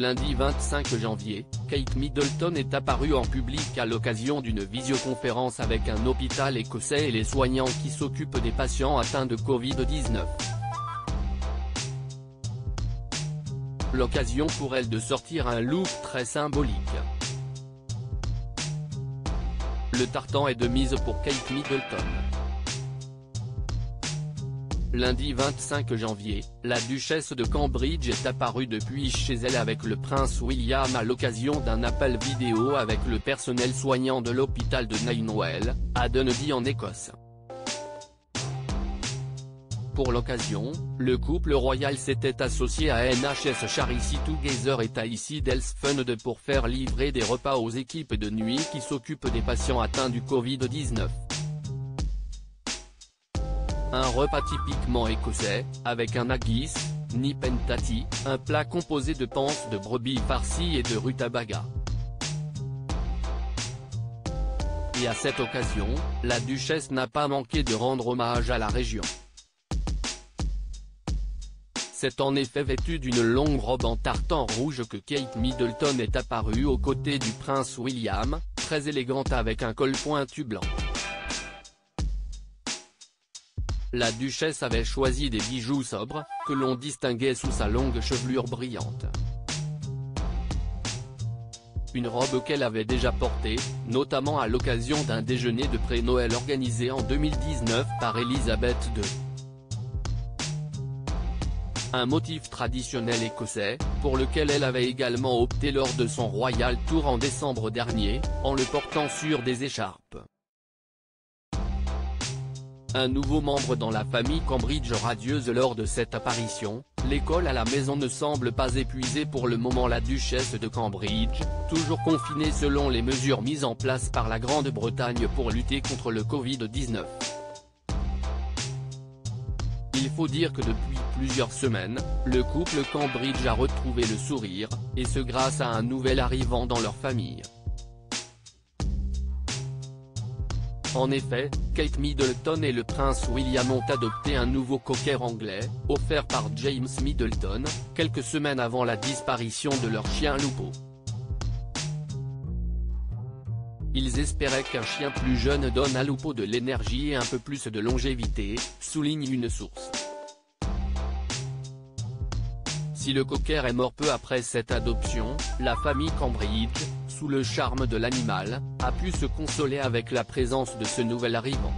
Lundi 25 janvier, Kate Middleton est apparue en public à l'occasion d'une visioconférence avec un hôpital écossais et les soignants qui s'occupent des patients atteints de Covid-19. L'occasion pour elle de sortir un look très symbolique. Le tartan est de mise pour Kate Middleton. Lundi 25 janvier, la duchesse de Cambridge est apparue depuis chez elle avec le prince William à l'occasion d'un appel vidéo avec le personnel soignant de l'hôpital de Ninewell, à Dundee en Écosse. Pour l'occasion, le couple royal s'était associé à NHS Charity Together et Taïsi Fund pour faire livrer des repas aux équipes de nuit qui s'occupent des patients atteints du Covid-19. Un repas typiquement écossais, avec un haggis, nipentati, un plat composé de panse de brebis farcies et de rutabaga. Et à cette occasion, la duchesse n'a pas manqué de rendre hommage à la région. C'est en effet vêtue d'une longue robe en tartan rouge que Kate Middleton est apparue aux côtés du prince William, très élégante avec un col pointu blanc. La duchesse avait choisi des bijoux sobres, que l'on distinguait sous sa longue chevelure brillante. Une robe qu'elle avait déjà portée, notamment à l'occasion d'un déjeuner de pré-Noël organisé en 2019 par Elisabeth II. Un motif traditionnel écossais, pour lequel elle avait également opté lors de son Royal Tour en décembre dernier, en le portant sur des écharpes. Un nouveau membre dans la famille Cambridge radieuse lors de cette apparition, l'école à la maison ne semble pas épuisée pour le moment la duchesse de Cambridge, toujours confinée selon les mesures mises en place par la Grande-Bretagne pour lutter contre le Covid-19. Il faut dire que depuis plusieurs semaines, le couple Cambridge a retrouvé le sourire, et ce grâce à un nouvel arrivant dans leur famille. En effet, Kate Middleton et le prince William ont adopté un nouveau cocker anglais, offert par James Middleton, quelques semaines avant la disparition de leur chien Lupo. Ils espéraient qu'un chien plus jeune donne à Lupo de l'énergie et un peu plus de longévité, souligne une source. Si le cocker est mort peu après cette adoption, la famille Cambridge, le charme de l'animal, a pu se consoler avec la présence de ce nouvel arrivant.